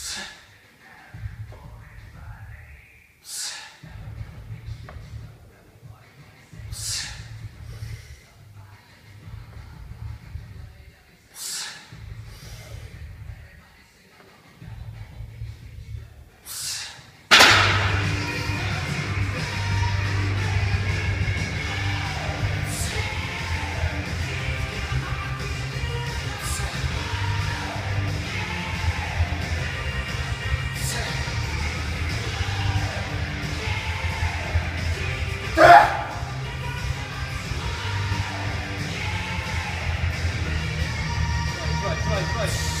else. 快快い。